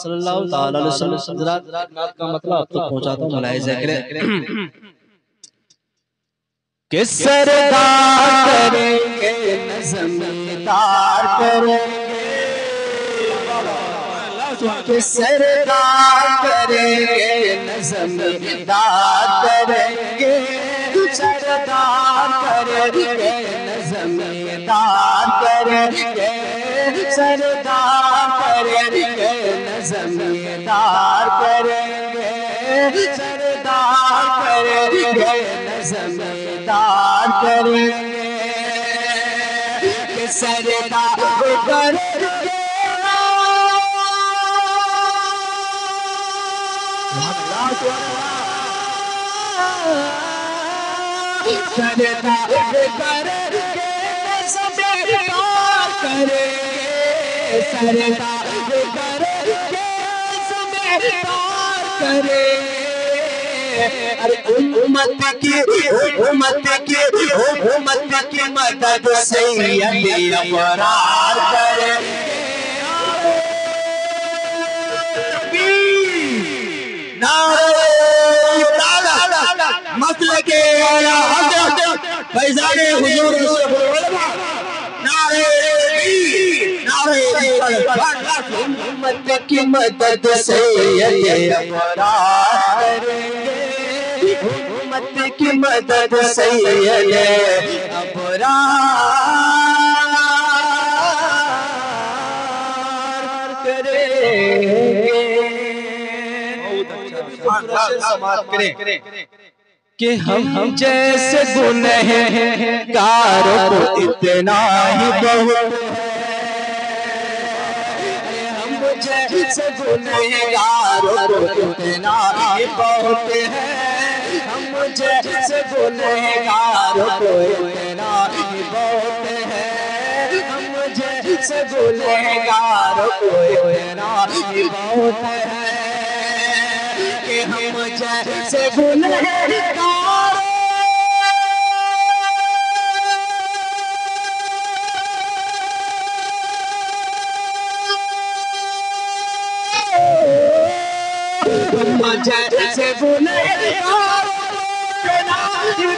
सल्लल्लाहु का मतलब तो पहुंचाता हूँ मुलाहिजा सरदार करेंगे नजमीदार करेंगे? कि सरदार करेंगे नजमीदार करेंगे? सरदार करेंगे नजमीदार करेंगे? सरदार सरदार करेंगे सरदार करेंगे सरदार सरदार करेंगे। सरदार करेंगे। सरदार करेंगे अरे उम्मत की उम्मत की उम्मत की मदद से करेंगे मसल के फैजाने हुजूर की मदद से ये करेंगे की मदद से ये करेंगे। कि हम हम जैसे गुनहगारों को इतना ही बहुत जैसे गुनहगारों को बहुत है। हम जैसे गुनहगारों को इतना ही बहुत है। हम जैसे गुनहगारों को इतना ही बहुत है। कि हम जैसे गुनहगार हम जैसे गुनहगार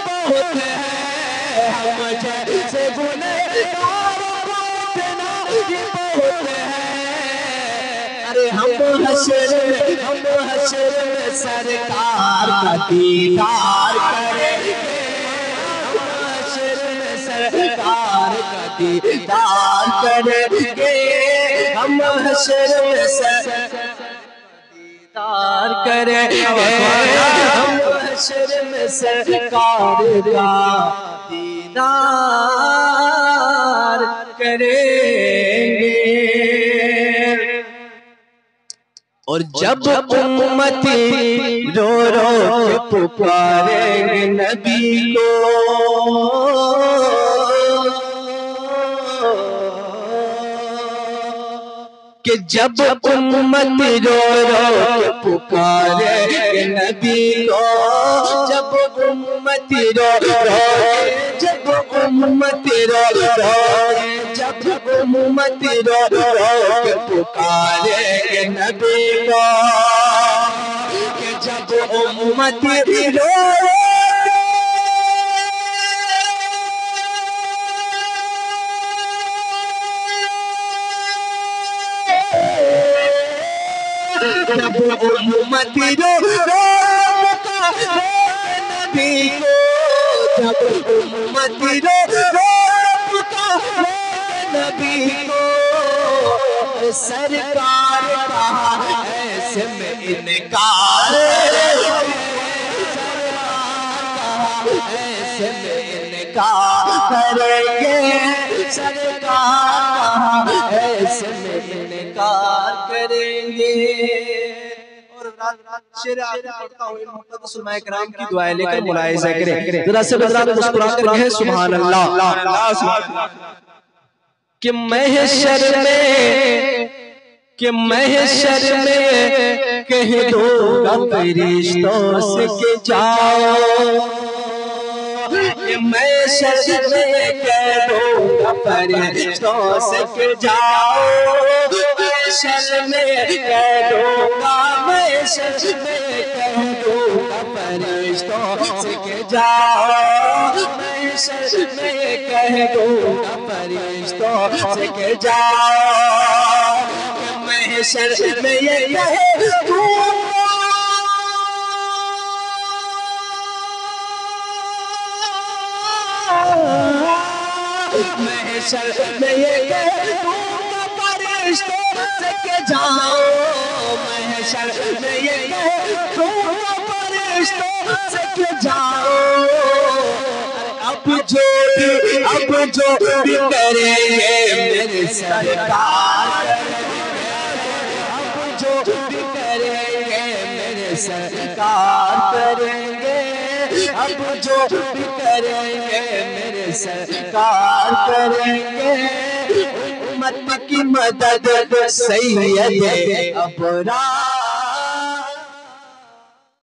बहुत है हम जैसे गुनहगार बहुत है अरे हम हशर हम हशर में सरकार का दीदार करेंगे। सरकार का दीदार करेंगे हम हशर सरकार करेंगे हम हशर में सरकार का दीदार करेंगे। और जब उम्मती रो रो पुकारेंगे नबी को जब उम्मती रो रो के पुकारेंगे नबी को। जब उम्मती रो रो जब उम्मती रो रो जब उम्मती रो रो के पुकारेंगे नबी को। जब उम्मती रो जब उम्मती रो नबी को जब उम्मती रो नबी को सरकार में इनकार करेंगे सरकार करेंगे शेर आगे पढ़ता हूँ की दुआएँ लेकर करें। जरा से बजरा मुस्कुरा कर। कहें सुभान अल्लाह कि महशर में कि महशर में कह दो फरिश्तों से के जाओ। कि महशर में कह दो फरिश्तों से के जाओ। शर में कह दूँगा मैं शर में कह दूँगा फरिश्तों से के जाओ मैं शर में कह दूँगा फरिश्तों से के जाओ मैं शर में ये कह दूँगा महशर में ये कहूँगा फरिश्तों से के जाओ जाओ अब जो भी अब जो भी करेंगे मेरे सरकार अब जो भी करेंगे मेरे सरकार करेंगे अब जो भी करेंगे मेरे सरकार करेंगे उम्मत की मदद सैयद अपराध